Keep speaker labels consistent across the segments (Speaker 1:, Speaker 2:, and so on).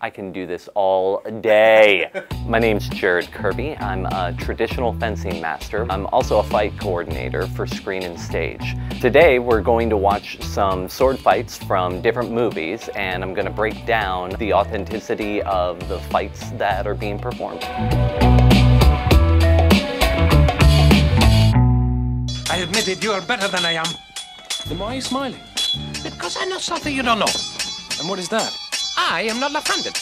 Speaker 1: I can do this all day. My name's Jared Kirby. I'm a traditional fencing master. I'm also a fight coordinator for screen and stage. Today we're going to watch some sword fights from different movies and I'm going to break down the authenticity of the fights that are being performed.
Speaker 2: I admit it, you are better than I am.
Speaker 3: Then why are you smiling?
Speaker 2: Because I know something you don't know.
Speaker 3: And what is that?
Speaker 2: I am not left-handed.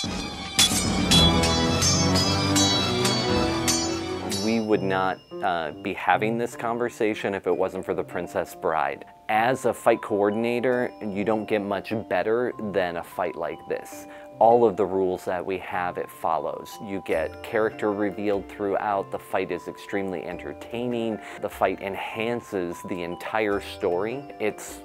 Speaker 1: We would not uh, be having this conversation if it wasn't for the Princess Bride. As a fight coordinator, you don't get much better than a fight like this. All of the rules that we have, it follows. You get character revealed throughout. The fight is extremely entertaining. The fight enhances the entire story. It's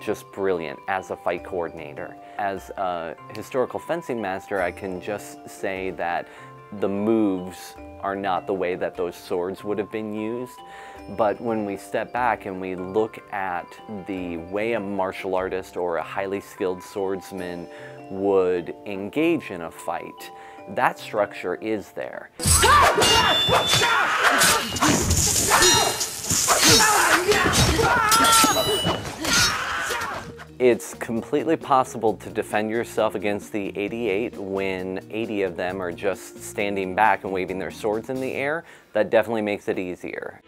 Speaker 1: just brilliant as a fight coordinator. As a historical fencing master, I can just say that the moves are not the way that those swords would have been used. But when we step back and we look at the way a martial artist or a highly skilled swordsman would engage in a fight, that structure is there. It's completely possible to defend yourself against the 88 when 80 of them are just standing back and waving their swords in the air. That definitely makes it easier.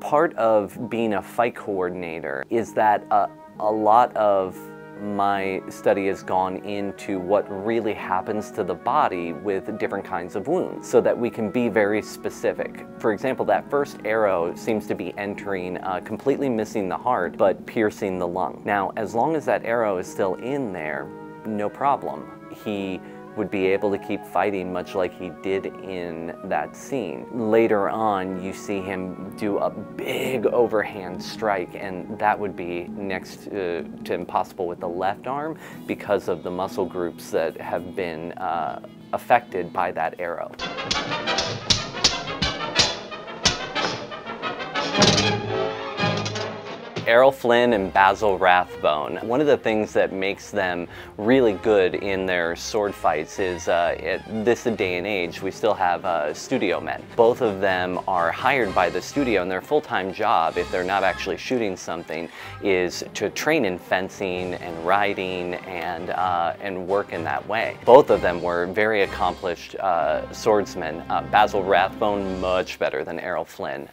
Speaker 1: Part of being a fight coordinator is that a, a lot of my study has gone into what really happens to the body with different kinds of wounds so that we can be very specific. For example, that first arrow seems to be entering, uh, completely missing the heart, but piercing the lung. Now, as long as that arrow is still in there, no problem. He would be able to keep fighting much like he did in that scene. Later on, you see him do a big overhand strike, and that would be next uh, to impossible with the left arm because of the muscle groups that have been uh, affected by that arrow. Errol Flynn and Basil Rathbone. One of the things that makes them really good in their sword fights is uh, at this day and age, we still have uh, studio men. Both of them are hired by the studio and their full-time job, if they're not actually shooting something, is to train in fencing and riding and, uh, and work in that way. Both of them were very accomplished uh, swordsmen. Uh, Basil Rathbone, much better than Errol Flynn.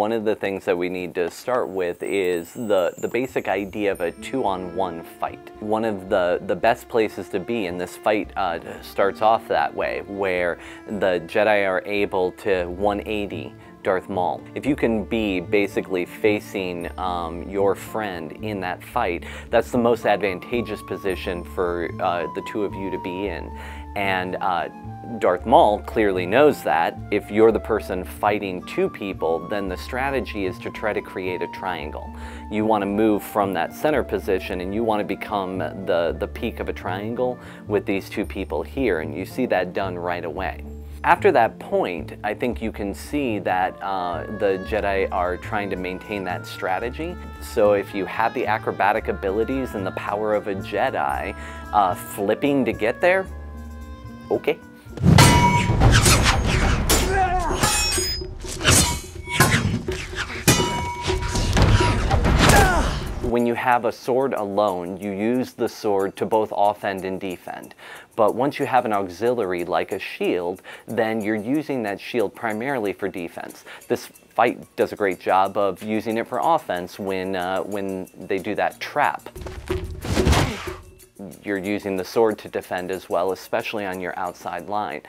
Speaker 1: One of the things that we need to start with is the, the basic idea of a two-on-one fight. One of the, the best places to be, in this fight uh, starts off that way, where the Jedi are able to 180 Darth Maul. If you can be basically facing um, your friend in that fight, that's the most advantageous position for uh, the two of you to be in. And uh, Darth Maul clearly knows that. If you're the person fighting two people, then the strategy is to try to create a triangle. You want to move from that center position and you want to become the, the peak of a triangle with these two people here, and you see that done right away. After that point, I think you can see that uh, the Jedi are trying to maintain that strategy. So if you have the acrobatic abilities and the power of a Jedi, uh, flipping to get there, okay. When you have a sword alone, you use the sword to both offend and defend. But once you have an auxiliary like a shield, then you're using that shield primarily for defense. This fight does a great job of using it for offense when, uh, when they do that trap. You're using the sword to defend as well, especially on your outside line.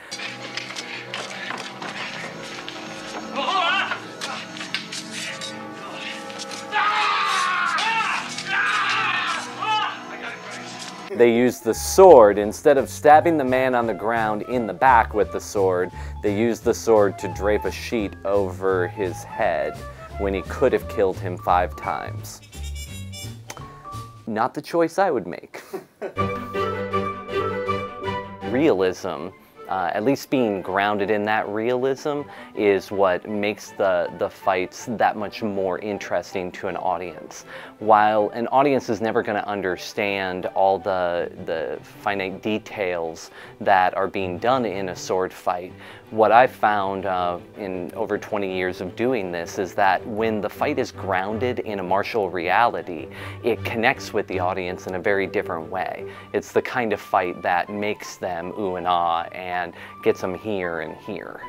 Speaker 1: They use the sword, instead of stabbing the man on the ground in the back with the sword, they use the sword to drape a sheet over his head when he could have killed him five times. Not the choice I would make. Realism uh, at least being grounded in that realism is what makes the, the fights that much more interesting to an audience. While an audience is never going to understand all the, the finite details that are being done in a sword fight, what I've found uh, in over 20 years of doing this is that when the fight is grounded in a martial reality, it connects with the audience in a very different way. It's the kind of fight that makes them ooh and ah and gets them here and here.